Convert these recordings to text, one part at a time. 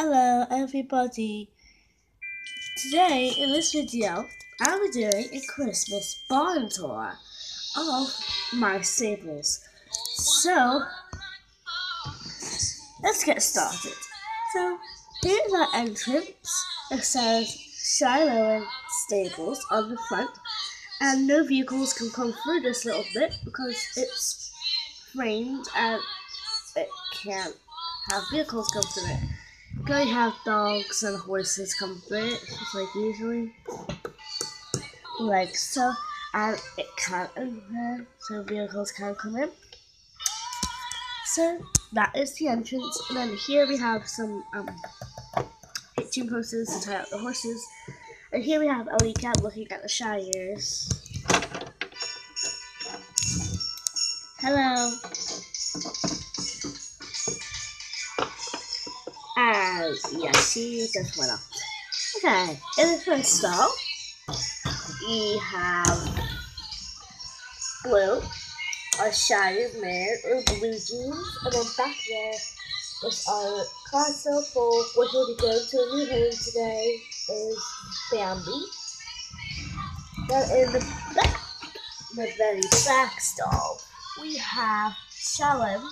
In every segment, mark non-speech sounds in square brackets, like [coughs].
Hello everybody. Today in this video I'm doing a Christmas barn tour of my stables. So let's get started. So here's our entrance. It says Shiloh Stables on the front and no vehicles can come through this little bit because it's framed and it can't have vehicles come through it. Go have dogs and horses come just like usually. Like so, and it can't enter, so vehicles can't come in. So that is the entrance, and then here we have some um, hitching posts to tie up the horses. And here we have Alika looking at the Shires. Hello. She just went up. Okay, in the first we have Blue, a Shire mare, or Blue Jeans, and then back there is our castle for which will be going to a new home today is Bambi. Then in the back, the very back stall, we have Shalom.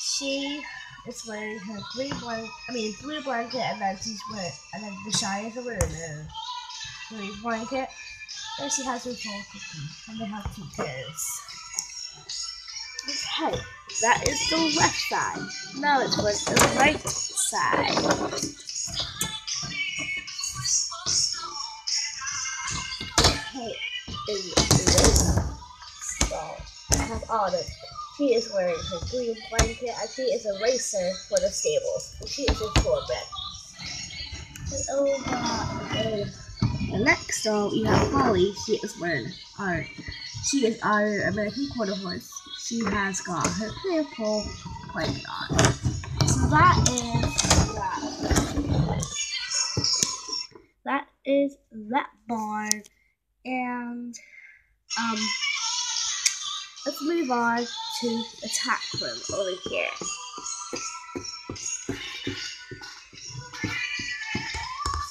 She is wearing her green blanket, I mean blue blanket, and then she's wearing, and then the Shire is wearing a green blanket. Then she has her full cookie, and they have two pairs. Okay, that is the left side. Now it's with the right side. Okay, in this stall, I have all Autumn. She is wearing her green blanket, and she is a racer for the stables. She is a thoroughbred. Over the next stall, we have Holly. She is wearing our, she is our American quarter horse she has got her purple blanket on. So that is that. That is that barn. And um let's move on to attack tack room over here.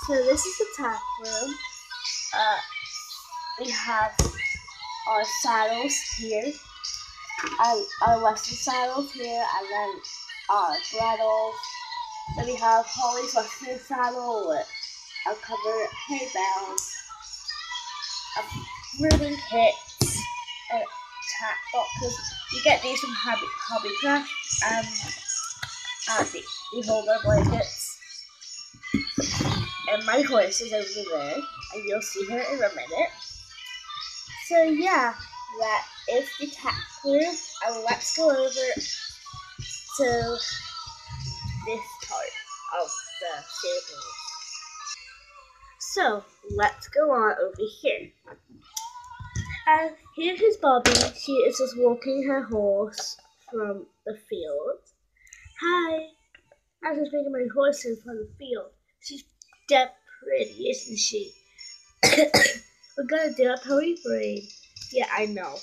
So this is the tack room. Uh, we have our saddles here our, our western saddles here, and then our bridles. Then we have Holly's western saddle with a cover hay bales, a ribbon kit, and tack boxes. You get these from Hobby, Hobby Craft, um, and the, the holder blankets. And my horse is over there, and you'll see her in a minute. So yeah, that is the tack room, and let's go over to this part of the stable. So let's go on over here. And here is Bobby. She is just walking her horse from the field. Hi. I was just making my horse in from the field. She's dead pretty, isn't she? [coughs] We're gonna do a poetry parade. Yeah, I know.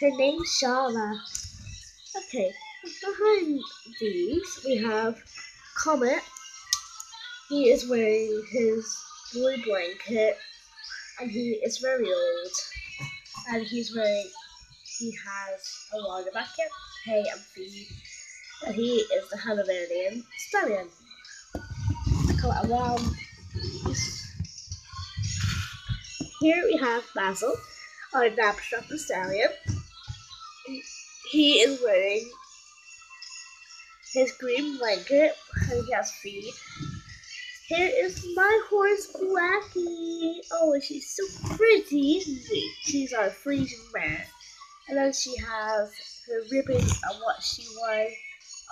Her name's Shala. Okay, behind these we have Comet. He is wearing his blue blanket and he is very old. And he's wearing, he has a water bucket, hay and feed. And he is the Hanoverian stallion. Come around. Here we have Basil, our Knapstrap stallion. He is wearing his green blanket and he has feet. Here is my horse Blackie. She's so pretty, isn't she? She's our Frisian mare. And then she has her ribbon and what she won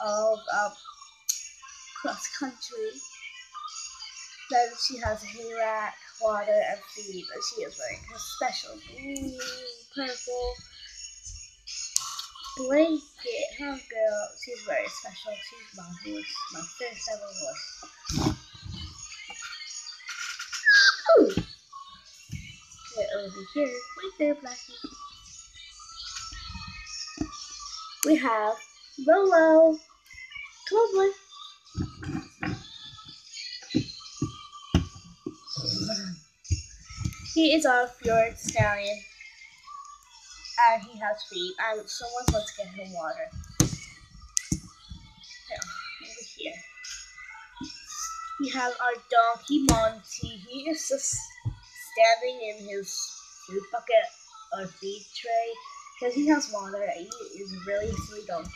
of um, cross country. Then she has rack, water, and feed, and she is wearing her special blue, purple blanket. Huh, girl? She's very special. She's my horse, my first ever horse. Ooh. Get over here. Wait there, Blackie. We have Lolo. Come on, boy. He is our fjord stallion. And he has feet. And someone let's get him water. over here. We have our donkey Monty. He is just standing in his food bucket or feed tray because he has water. He is really sweet donkey.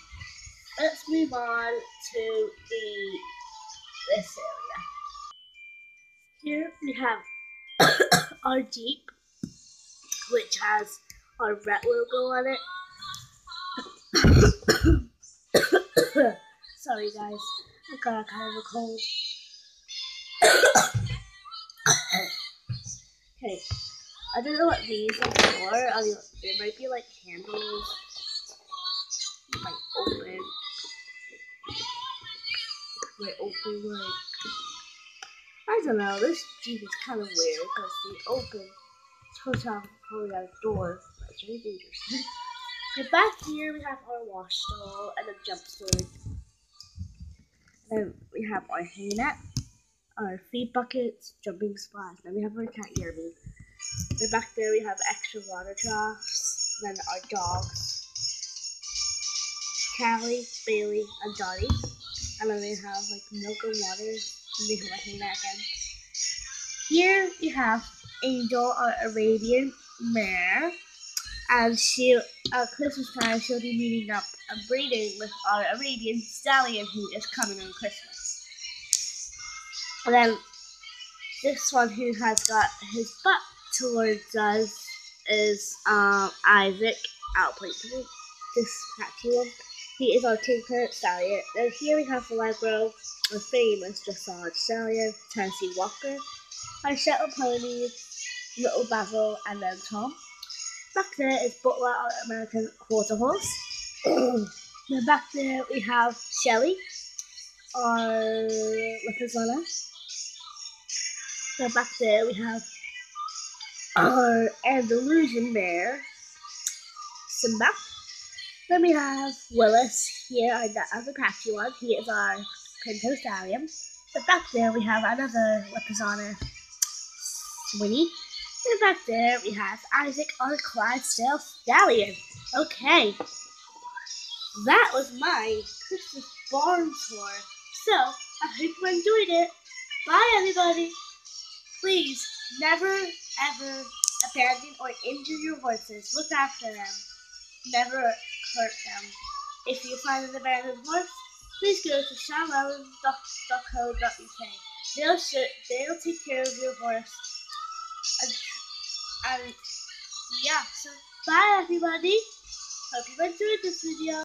Let's move on to the this area. Here we have [coughs] our Jeep, which has our red logo on it. [coughs] Sorry guys, I got a kind of a cold. Okay, I don't know what these are for. I mean, they might be like handles. Might open. Might open like I don't know. This Jeep is kind of weird because they open. It's supposed to have probably a door. It's really dangerous. [laughs] and back here we have our wash stall and a jump sword. Then we have our hay our feed buckets, jumping spots. Then we have our cat Yerby. Then back there we have extra water troughs. Then our dogs, Callie, Bailey, and Dottie. And then we have like milk and water we have a again. Here we have Angel, our Arabian mare, and she at Christmas time she'll be meeting up and breeding with our Arabian stallion who is coming on Christmas. And then this one who has got his butt towards us is um, Isaac. I'll point to this patchy one. He is our Tinker Stallion. Then here we have Allegro, a famous dressage stallion, Tennessee Walker, our Shetland Pony, Little Basil, and then Tom. Back there is Butler, our American quarter horse. [clears throat] then back there we have Shelly, our Lipizzaner. Then back there we have our Andalusian mare, Simba. Then we have Willis here, the other crafty one. He is our Pinto Stallion. But back there we have another Lipizzaner Swinny. And back there we have Isaac our Clydesdale Stallion. Okay. That was my Christmas barn tour. So, I hope you enjoyed it. Bye everybody. Please, never ever abandon or injure your horses. Look after them. Never hurt them. If you find an abandoned horse, please go to shalom.co.uk. They'll, they'll take care of your horse. And, and yeah, so bye everybody. Hope you enjoyed this video.